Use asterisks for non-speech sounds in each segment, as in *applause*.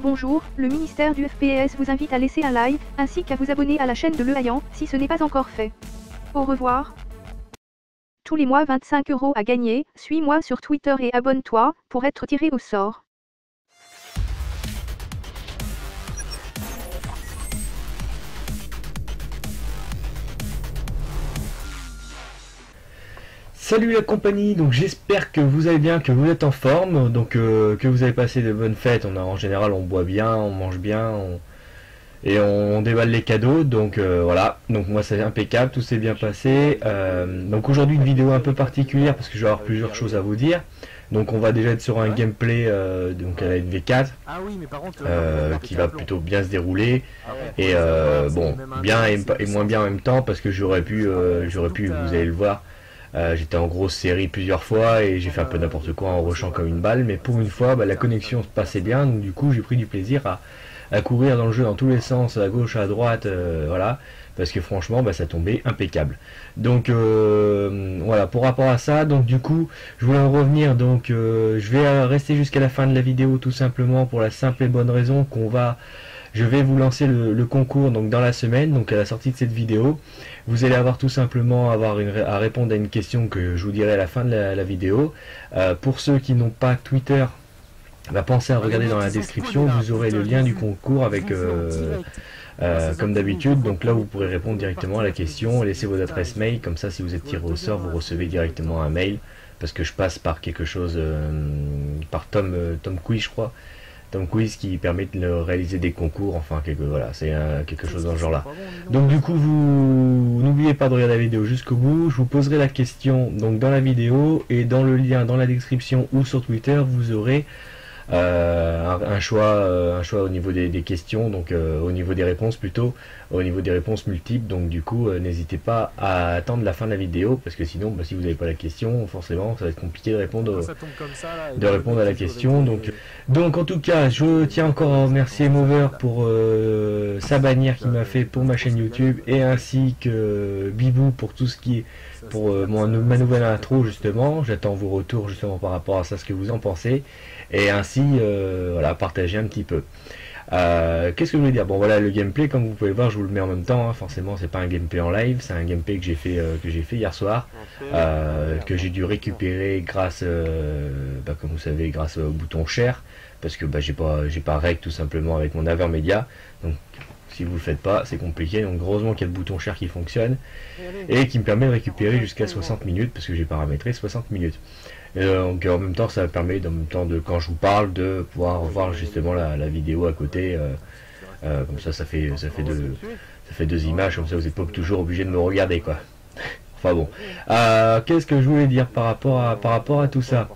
Bonjour, le ministère du FPS vous invite à laisser un like, ainsi qu'à vous abonner à la chaîne de Le Hayan, si ce n'est pas encore fait. Au revoir. Tous les mois 25 euros à gagner, suis-moi sur Twitter et abonne-toi, pour être tiré au sort. Salut la compagnie, donc j'espère que vous allez bien, que vous êtes en forme, donc euh, que vous avez passé de bonnes fêtes. On a, en général, on boit bien, on mange bien, et on, déballe les cadeaux. Donc euh, voilà, donc moi c'est impeccable, tout s'est bien passé. Euh, donc aujourd'hui une vidéo un peu particulière parce que je vais avoir plusieurs choses à vous dire. Donc on va déjà être sur un gameplay donc à la NV4 qui va plutôt bien se dérouler et bon bien et, et, moins bien en même temps parce que j'aurais pu j'aurais pu vous allez le voir euh, j'étais en grosse série plusieurs fois et j'ai fait un peu n'importe quoi en rushant comme une balle, mais pour une fois, bah, la connexion se passait bien, donc du coup j'ai pris du plaisir à, courir dans le jeu dans tous les sens, à gauche, à droite, euh, voilà, parce que franchement bah, ça tombait impeccable. Donc euh, voilà, pour rapport à ça, donc du coup je voulais en revenir, donc je vais rester jusqu'à la fin de la vidéo tout simplement pour la simple et bonne raison qu'on va je vais vous lancer le, concours donc dans la semaine, donc à la sortie de cette vidéo. Vous allez avoir tout simplement avoir à répondre à une question que je vous dirai à la fin de la, vidéo. Euh, pour ceux qui n'ont pas Twitter, bah, pensez à regarder dans la description, vous aurez le lien du concours avec... Euh, euh, comme d'habitude, donc là vous pourrez répondre directement à la question, laissez vos adresses mail, comme ça si vous êtes tiré au sort, vous recevez directement un mail, parce que je passe par quelque chose, par Tom, Tom Quiz je crois, Tom Quiz qui permet de réaliser des concours, enfin quelque voilà, c'est quelque chose dans ce genre là. Donc du coup vous n'oubliez pas de regarder la vidéo jusqu'au bout, je vous poserai la question donc dans la vidéo et dans le lien dans la description ou sur Twitter vous aurez euh, un, choix, euh, un choix au niveau des, questions, donc euh, au niveau des réponses plutôt, au niveau des réponses multiples. Donc du coup, n'hésitez pas à attendre la fin de la vidéo parce que sinon, bah, si vous n'avez pas la question, forcément, ça va être compliqué de répondre, de répondre à la question. Donc, donc en tout cas, je tiens encore à remercier Mover pour sa bannière qu'il m'a fait pour ma chaîne YouTube et ainsi que Bibou pour tout ce qui est pour ma nouvelle intro justement. J'attends vos retours justement par rapport à ça, ce que vous en pensez et ainsi euh, voilà partager un petit peu. Euh, qu'est-ce que je voulais dire? Bon voilà le gameplay comme vous pouvez voir je vous le mets en même temps. Hein. Forcément c'est pas un gameplay en live, c'est un gameplay que j'ai fait euh, que j'ai fait hier soir, que j'ai dû récupérer grâce, bah, comme vous savez grâce au bouton share parce que bah, j'ai pas j'ai pas rec tout simplement avec mon Avermedia. Donc si vous le faites pas, c'est compliqué. Donc heureusement qu'il y a le bouton share qui fonctionne et qui me permet de récupérer jusqu'à 60 minutes parce que j'ai paramétré 60 minutes. Euh, donc en même temps, ça permet, en même temps de quand je vous parle, de pouvoir voir justement la, vidéo à côté. Euh, euh, comme ça, ça fait, ça fait deux, ça fait deux images. Comme ça, vous n'êtes pas toujours obligé de me regarder, quoi. *laughs* enfin bon. Qu'est-ce que je voulais dire par rapport à, par rapport à tout ça?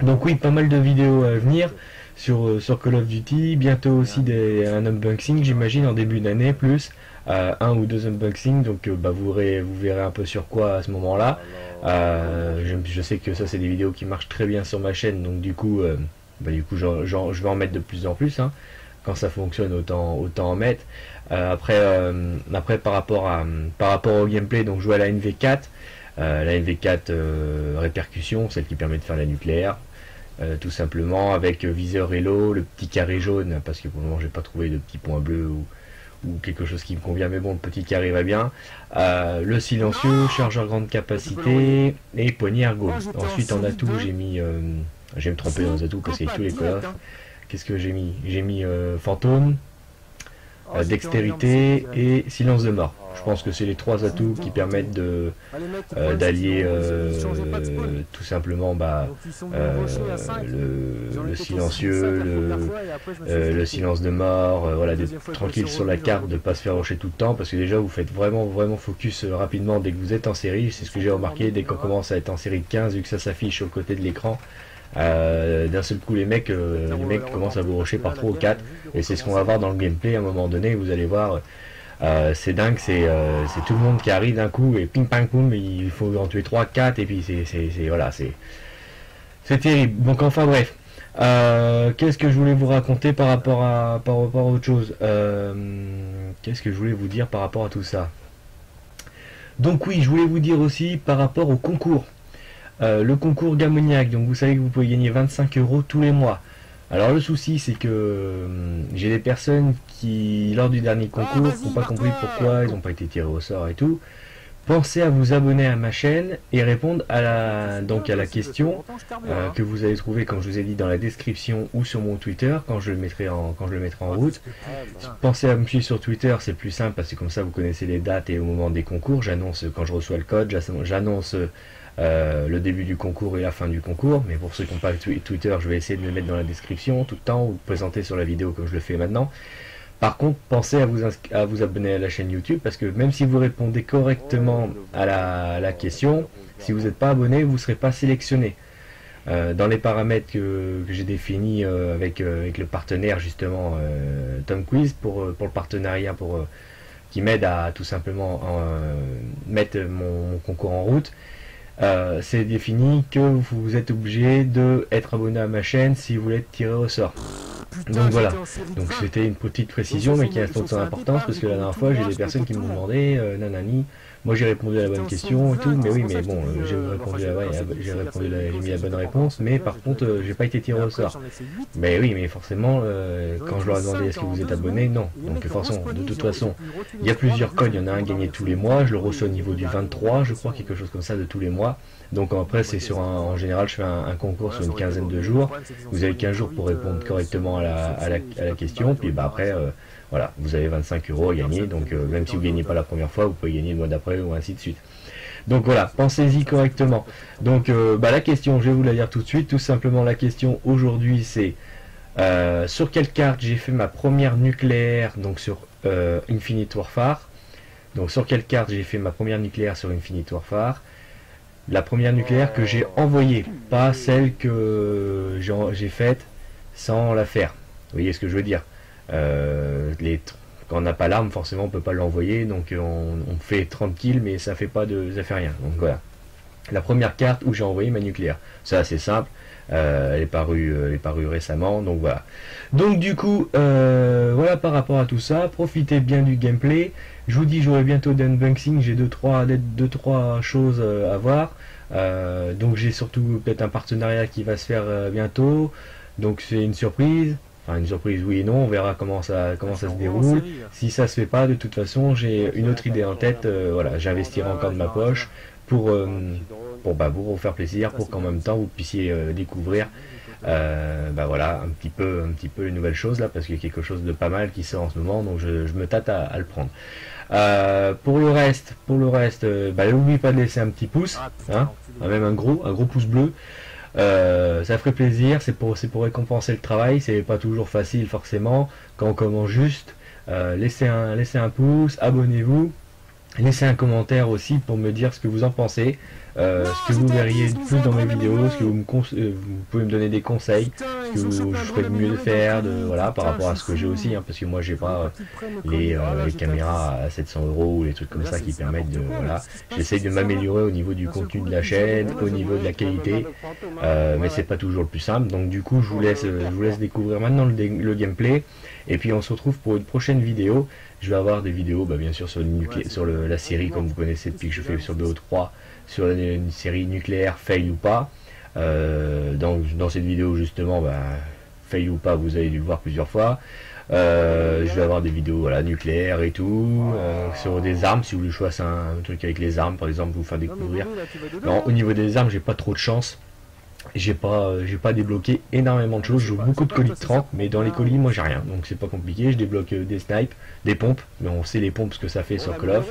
Donc oui, pas mal de vidéos à venir sur, sur Call of Duty. Bientôt aussi des, un unboxing, j'imagine, en début d'année plus. un ou deux unboxings. Donc bah, vous, verrez, vous verrez un peu sur quoi à ce moment-là. Euh, je, sais que ça c'est des vidéos qui marchent très bien sur ma chaîne, donc du coup, euh, bah, du coup je vais en mettre de plus en plus. Hein. Quand ça fonctionne, autant, autant en mettre. Euh, après, après par, rapport au gameplay, donc je joue à la NV4. la NV4 répercussion, celle qui permet de faire la nucléaire. tout simplement avec viseur Hello, le petit carré jaune, parce que pour le moment j'ai pas trouvé de petit point bleu ou, ou quelque chose qui me convient, mais bon, le petit carré va bien. Euh, le silencieux, chargeur grande capacité et poignée ergo. Ensuite, en atout, j'ai mis. Euh, je vais me tromper dans les atouts parce qu'il y a tous les coffres. Qu'est-ce que j'ai mis? J'ai mis euh, fantôme, oh, dextérité et silence de mort. Je pense que c'est les trois atouts qui permettent de euh, d'allier euh, tout simplement bah, euh, le, silencieux, le, silence de mort, voilà, d'être tranquille sur la carte, de ne pas se faire rocher tout le temps, parce que déjà vous faites vraiment vraiment focus rapidement dès que vous êtes en série, c'est ce que j'ai remarqué, dès qu'on commence à être en série de 15, vu que ça s'affiche au côté de l'écran, d'un seul coup les mecs les mecs commencent à vous rocher par 3 ou 4 et c'est ce qu'on va voir dans le gameplay à un moment donné vous allez voir euh, c'est dingue, euh, c'est tout le monde qui arrive d'un coup et ping ping poum, il faut en tuer 3, 4 et puis c'est voilà, c'est c'est terrible. Donc enfin bref, euh, qu'est-ce que je voulais vous raconter par rapport à par rapport à autre chose? Qu'est-ce que je voulais vous dire par rapport à tout ça? Donc oui, je voulais vous dire aussi par rapport au concours. le concours Gamoniac, donc vous savez que vous pouvez gagner 25 euros tous les mois. Alors le souci c'est que hum, j'ai des personnes qui lors du dernier Ah, concours n'ont pas compris pourquoi ils n'ont pas été tirés au sort et tout. Pensez à vous abonner à ma chaîne et répondre à la donc à la question euh, que vous allez trouver comme je vous ai dit dans la description ou sur mon Twitter quand je le mettrai en quand je le mettrai en route. Pensez à me suivre sur Twitter, c'est plus simple parce que comme ça vous connaissez les dates et au moment des concours, j'annonce quand je reçois le code, j'annonce euh, le début du concours et la fin du concours. Mais pour ceux qui n'ont pas twi- Twitter, je vais essayer de le mettre dans la description tout le temps ou présenter sur la vidéo comme je le fais maintenant. Par contre, pensez à vous, à vous abonner à la chaîne YouTube parce que même si vous répondez correctement à la, question, si vous n'êtes pas abonné, vous ne serez pas sélectionné. Euh, dans les paramètres que, j'ai définis euh, avec, avec le partenaire justement Tom Quiz pour, pour le partenariat pour, qui m'aide à tout simplement mettre mon concours en route, euh, c'est défini que vous êtes obligé de être abonné à ma chaîne si vous voulez être tiré au sort. Donc voilà. Donc c'était une petite précision mais qui a toute son importance parce que la dernière fois j'ai des personnes qui m'ont demandé euh, nanani moi j'ai répondu à la bonne question et tout mais oui mais bon euh, j'ai répondu à j'ai répondu j'ai mis la bonne réponse mais par contre euh, j'ai pas été tiré au sort. mais oui mais forcément euh, quand je leur ai demandé est-ce que vous êtes abonné non. Donc forcément de toute façon il y a plusieurs codes il y en a un gagné tous les mois je le reçois au niveau du 23 je crois quelque chose comme ça de tous les mois. Donc après c'est sur un, en général je fais un, un concours sur une quinzaine de jours. vous avez 15 jours pour répondre correctement à la, à la, à la question, puis bah après, euh, voilà, vous avez 25 euros à gagner, donc euh, même si vous gagnez pas la première fois, vous pouvez gagner le mois d'après ou ainsi de suite. Donc voilà, pensez-y correctement. Donc euh, bah, la question, je vais vous la dire tout de suite. Tout simplement la question aujourd'hui c'est euh, sur quelle carte j'ai fait ma première nucléaire, donc sur Infinite Warfare? Donc sur quelle carte j'ai fait ma première nucléaire sur Infinite Warfare? La première nucléaire que j'ai envoyée, pas celle que j'ai faite sans la faire. Vous voyez ce que je veux dire? Les, Quand on n'a pas l'arme, forcément on peut pas l'envoyer, donc on, on fait 30 kills, mais ça fait pas de, ça fait rien. Donc voilà. La première carte où j'ai envoyé ma nucléaire. C'est assez simple. Euh, elle est parue, euh, elle est parue récemment, donc voilà. Donc du coup, euh, voilà par rapport à tout ça. Profitez bien du gameplay. Je vous dis, j'aurai bientôt d'unboxing. J'ai deux trois, deux trois choses euh, à voir. Euh, donc j'ai surtout peut-être un partenariat qui va se faire euh, bientôt. Donc c'est une surprise. Enfin une surprise oui et non. On verra comment ça comment ça se déroule. Si ça se fait pas, de toute façon, j'ai une autre idée en tête. euh, voilà, j'investirai encore de ma poche pour euh, pour bah, vous faire plaisir, pour qu'en même temps vous puissiez euh, découvrir bah voilà un petit peu un petit peu les nouvelles choses là parce qu'il y a quelque chose de pas mal qui sort en ce moment donc je, je me tâte à, à le prendre. Euh, pour le reste, pour le reste, bah, n'oubliez pas de laisser un petit pouce, hein, ah, même un gros, un gros pouce bleu. Euh, ça ferait plaisir, c'est pour, récompenser le travail, c'est pas toujours facile forcément. Quand on commence juste. Euh, laissez un, laissez un pouce, abonnez-vous, laissez un commentaire aussi pour me dire ce que vous en pensez, euh, ce que vous verriez plus dans mes vidéos, ce que vous me vous pouvez me donner des conseils, que je ferais mieux de faire, de voilà par rapport à ce que j'ai aussi, hein, parce que moi j'ai pas euh, les, euh, les caméras à 700 euros ou les trucs comme ça qui permettent de voilà. j'essaye de m'améliorer au niveau du contenu de la chaîne au niveau de la qualité. euh, mais c'est pas toujours le plus simple. Donc du coup je vous laisse je vous laisse découvrir maintenant le, le gameplay. Et puis on se retrouve pour une prochaine vidéo. Je vais avoir des vidéos bah, bien sûr sur, le nuclé- sur le- la série comme vous connaissez depuis que je fais sur BO3 sur une, une série nucléaire fail ou pas Euh, dans, dans cette vidéo justement bah, fail ou pas vous avez dû le voir plusieurs fois euh, je vais avoir des vidéos voilà, nucléaires et tout, euh, sur des armes, si vous voulez choisir un, truc avec les armes, par exemple, vous faire découvrir. Au niveau des armes, j'ai pas trop de chance. J'ai pas, euh, j'ai pas débloqué énormément de choses. J'ai beaucoup de colis de 30, mais dans les colis, moi j'ai rien. Donc c'est pas compliqué. Je débloque euh, des snipes, des pompes, mais on sait les pompes ce que ça fait sur Call of.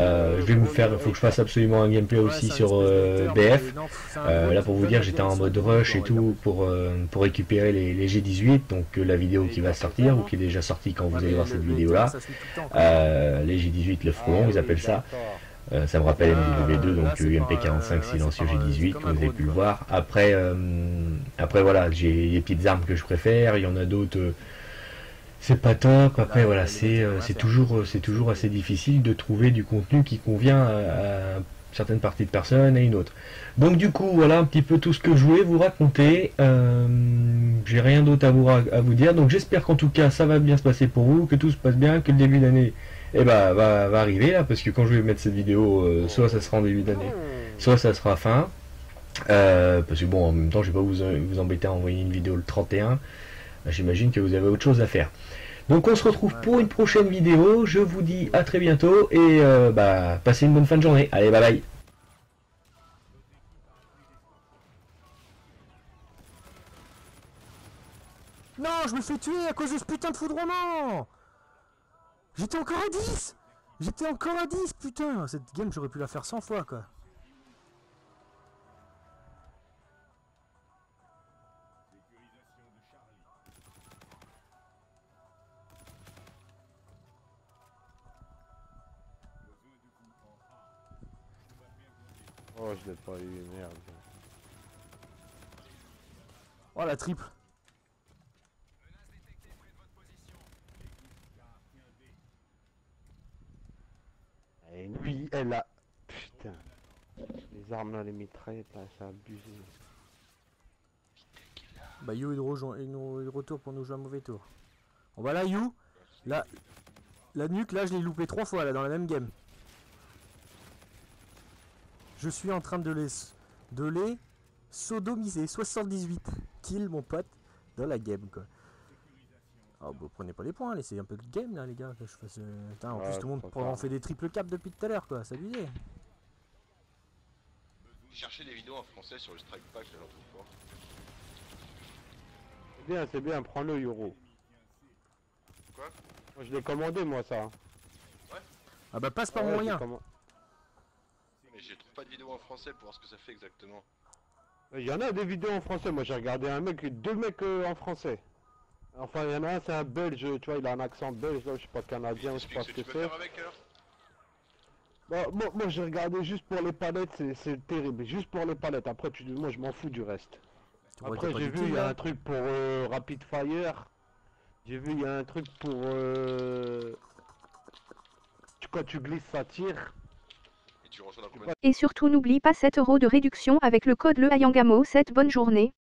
Euh, je vais vous faire, il faut que je fasse absolument un gameplay aussi sur euh, BF. Euh, là pour vous dire, j'étais en mode rush et tout pour, pour récupérer les, les G18, donc la vidéo qui va sortir ou qui est déjà sortie quand vous allez voir cette vidéo là. Les G18, le frelon, ils appellent ça. Euh, ça me rappelle MW2, donc le UMP45 silencieux G18, comme vous avez pu le voir. Après, euh, après voilà, j'ai des petites armes que je préfère, il y en a d'autres, euh, c'est pas top. Après voilà, c'est euh, c'est toujours, euh, c'est toujours assez difficile de trouver du contenu qui convient à, à certaines parties de personnes et une autre. Donc du coup, voilà un petit peu tout ce que je voulais vous raconter. Euh, j'ai rien d'autre à vous, à vous dire, donc j'espère qu'en tout cas ça va bien se passer pour vous, que tout se passe bien, que le début d'année eh ben, va, arriver là, parce que quand je vais mettre cette vidéo, euh, soit ça sera en début d'année, soit ça sera fin. Euh, parce que bon, en même temps, je vais pas vous, vous embêter à envoyer une vidéo le 31. bah, j'imagine que vous avez autre chose à faire. Donc on se retrouve pour une prochaine vidéo. Je vous dis à très bientôt et euh, bah, passez une bonne fin de journée. Allez, bye bye. Non, je me fais tuer à cause de ce putain de foudroiement J'étais encore à 10 J'étais encore à 10, putain Cette game, j'aurais pu la faire 100 fois, quoi. Oh, je l'ai pas eu, merde. Oh, la triple Et lui, elle a... Putain. Les armes là, les mitraillettes là, c'est abusé. Bah You il, rejoint, il, nous, il retourne pour nous jouer un mauvais tour. Bon bah là You, là, la nuque là je l'ai loupé trois fois là dans la même game. Je suis en train de les, de les sodomiser. 78 kills mon pote dans la game quoi. Oh bah prenez pas les points, laissez un peu de game là les gars que je fasse... euh, Putain, en Ouais, plus tout le monde prend- on fait des triple caps depuis tout à l'heure quoi, c'est abusé. Cherchez des vidéos en français sur le strike pack, je ne trouve pas. C'est bien, c'est bien, prends-le Euro. Quoi? Moi je l'ai commandé moi ça. Ah bah passe par Ouais, commen- Mais je trouve pas de vidéo en français pour voir ce que ça fait exactement. Il y en a des vidéos en français, moi j'ai regardé un mec, deux mecs euh, en français. Enfin il y en a un c'est un belge, tu vois, il a un accent belge, là, je sais pas canadien, je sais pas ce que que tu peux c'est. Bah, moi, moi j'ai regardé juste pour les palettes, c'est- terrible, juste pour les palettes, après tu, moi je m'en fous du reste. Après j'ai vu, il y a un truc pour euh, Rapid Fire. J'ai vu, il y a un truc pour... Euh... Quand tu glisses, ça tire. Et tu Et surtout n'oublie pas 7 euros de réduction avec le code Le Hayangamo 7 bonne journée.